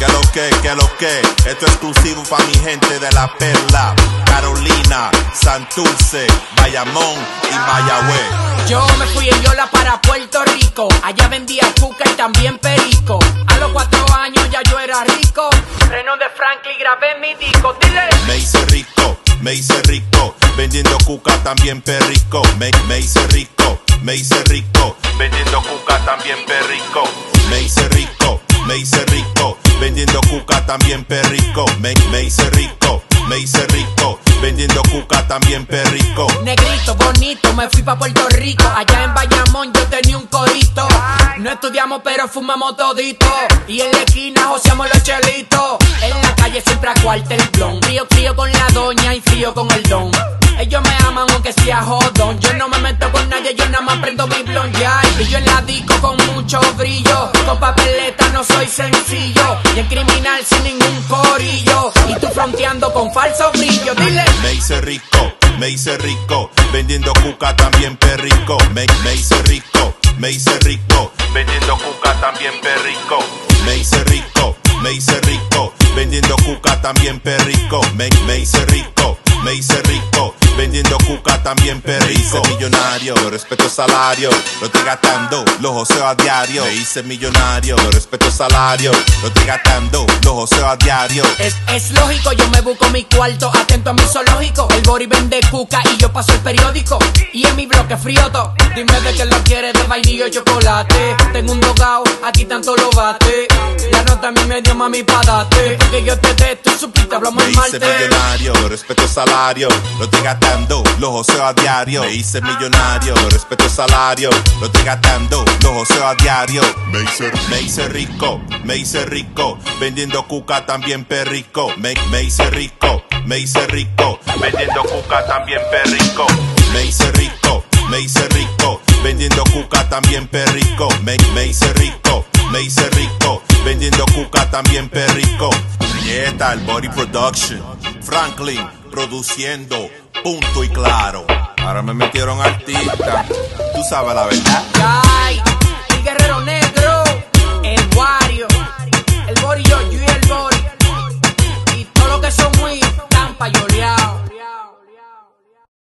Que lo que, que lo que, esto es exclusivo para mi gente de la perla. Carolina, Santurce, Bayamón y Mayagüez. Yo me fui en Yola para Puerto Rico. Allá vendía cuca y también perico. A los cuatro años ya yo era rico. Reno de Franklin grabé mi disco. Dile. Me hice rico, me hice rico, vendiendo cuca también perrico. Me, me hice rico, me hice rico, vendiendo cuca también perrico. Me hice rico, me hice rico, vendiendo cuca también perrico. Me, me hice rico, me hice rico, vendiendo cuca también perrico. Negrito, bonito, me fui pa' Puerto Rico. Allá en Bayamón yo tenía un corito. No estudiamos, pero fumamos todito. Y en la esquina joseamos los chelitos. En la calle siempre a cuartel blon. Frío, frío con la doña y frío con el don. Ellos me aman aunque sea jodón. Yo no me meto con nadie, yo nada más prendo mi blon ya. Y yo en la disco con mucho brillo. Con papeleta no soy sencillo. Y en criminal sin ningún corillo. Y tú fronteando con falso brillo. Dile. Me hice rico, me hice rico, vendiendo cuca también perrico. Me, hice rico, me hice rico, vendiendo cuca también perrico. Me hice rico, me hice rico, vendiendo cuca también perrico. Me hice rico, me hice rico, vendiendo cuca también perrico. Me hice millonario, lo respeto salario, lo estoy gastando, los joseo a diario. Me hice millonario, lo respeto salario, lo estoy gastando, los joseo a diario. Es, es lógico, yo me busco mi cuarto, atento a mi zoológico. El bori vende cuca y yo paso el periódico. Y en mi bloque frioto, dime de qué lo quieres, de vainilla o chocolate. Tengo un dogao, aquí tanto lo bate. Mí me dio mami pa' date. Que yo te de tú supiste, hablamos Me hice millonario, lo respeto salario, lo estoy gastando, los joseo a diario. Me hice millonario, lo respeto salario, lo estoy gastando, los joseo a diario. Me hice, me hice rico, me hice rico, vendiendo cuca también perrico. Me, me hice rico, me hice rico, vendiendo cuca también perrico. Me hice rico, me hice rico, vendiendo cuca también perrico. Me, me hice rico, me hice rico, vendiendo cuca también perrico. Nieta, el Body Production. Franklin, produciendo, punto y claro. Ahora me metieron artista. Tú sabes la verdad.